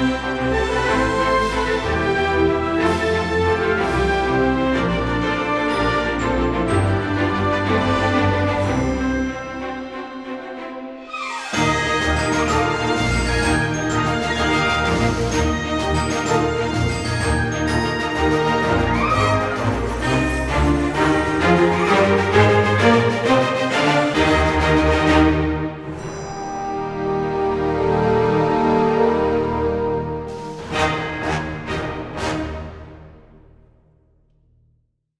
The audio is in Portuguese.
Música